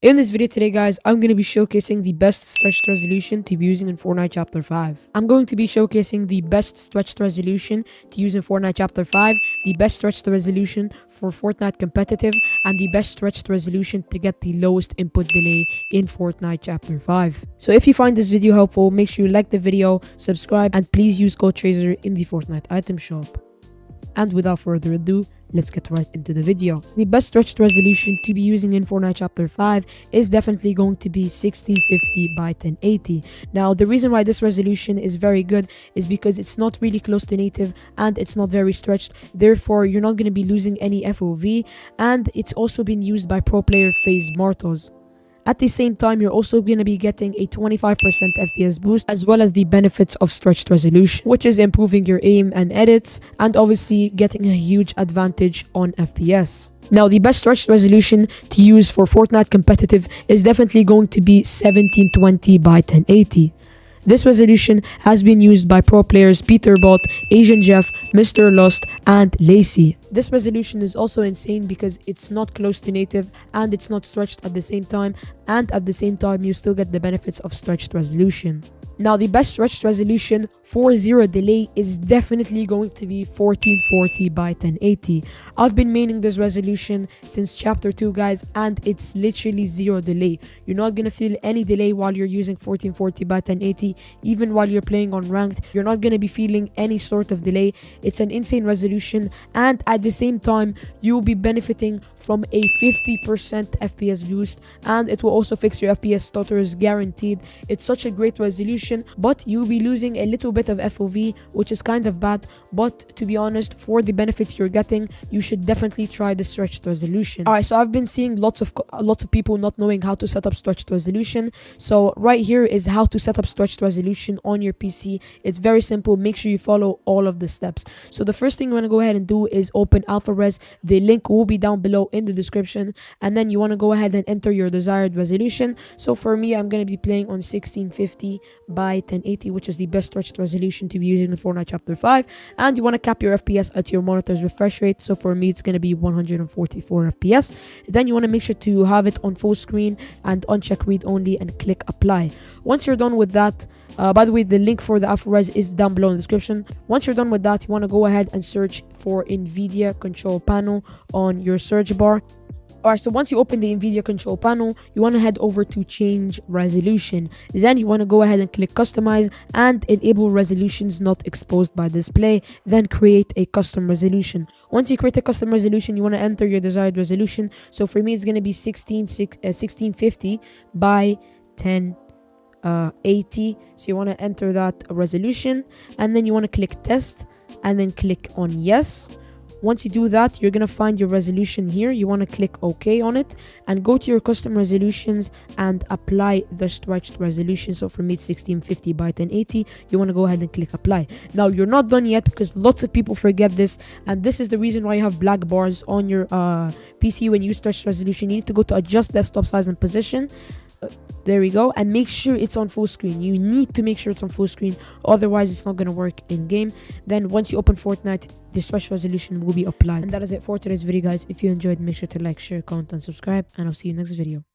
In this video today guys, I'm going to be showcasing the best stretched resolution to be using in Fortnite Chapter 5. I'm going to be showcasing the best stretched resolution to use in Fortnite Chapter 5, the best stretched resolution for Fortnite Competitive, and the best stretched resolution to get the lowest input delay in Fortnite Chapter 5. So if you find this video helpful, make sure you like the video, subscribe, and please use code TRAIZER in the Fortnite item shop. And without further ado, let's get right into the video. The best stretched resolution to be using in Fortnite Chapter 5 is definitely going to be 1650 by 1080. Now, the reason why this resolution is very good is because it's not really close to native and it's not very stretched. Therefore, you're not going to be losing any FOV and it's also been used by pro player FaZe Martoz. At the same time, you're also going to be getting a 25% FPS boost as well as the benefits of stretched resolution, which is improving your aim and edits and obviously getting a huge advantage on FPS. Now, the best stretched resolution to use for Fortnite competitive is definitely going to be 1720 by 1080. This resolution has been used by pro players Peterbot, Asian Jeff, Mr. Lost, and Lacey. This resolution is also insane because it's not close to native and it's not stretched at the same time and at the same time you still get the benefits of stretched resolution. Now, the best stretched resolution for zero delay is definitely going to be 1440 by 1080. I've been maining this resolution since chapter 2, guys, and it's literally zero delay. You're not going to feel any delay while you're using 1440 by 1080, even while you're playing on ranked. You're not going to be feeling any sort of delay. It's an insane resolution, and at the same time, you'll be benefiting from a 50% FPS boost, and it will also fix your FPS stutters guaranteed. It's such a great resolution but you'll be losing a little bit of FOV, which is kind of bad. But to be honest, for the benefits you're getting, you should definitely try the stretched resolution. Alright, so I've been seeing lots of lots of people not knowing how to set up stretched resolution. So right here is how to set up stretched resolution on your PC. It's very simple. Make sure you follow all of the steps. So the first thing you want to go ahead and do is open AlphaRes. The link will be down below in the description. And then you want to go ahead and enter your desired resolution. So for me, I'm going to be playing on 1650 by 1080 which is the best stretched resolution to be using in Fortnite chapter 5 and you want to cap your FPS at your monitor's refresh rate so for me it's going to be 144 FPS then you want to make sure to have it on full screen and uncheck read only and click apply once you're done with that uh, by the way, the link for the AlphaRes is down below in the description. Once you're done with that, you want to go ahead and search for NVIDIA control panel on your search bar. Alright, so once you open the NVIDIA control panel, you want to head over to change resolution. Then you want to go ahead and click customize and enable resolutions not exposed by display. Then create a custom resolution. Once you create a custom resolution, you want to enter your desired resolution. So for me, it's going to be 16, 6, uh, 1650 by 10 uh, 80 so you want to enter that resolution and then you want to click test and then click on yes once you do that, you're going to find your resolution here. You want to click OK on it and go to your custom resolutions and apply the stretched resolution. So for me, it's 1650 by 1080. You want to go ahead and click apply. Now, you're not done yet because lots of people forget this. And this is the reason why you have black bars on your uh, PC when you stretch resolution. You need to go to adjust desktop size and position there we go. And make sure it's on full screen. You need to make sure it's on full screen. Otherwise it's not going to work in game. Then once you open fortnite the stretch resolution will be applied. And that is it for today's video guys. If you enjoyed make sure to like share comment and subscribe. And i'll see you next video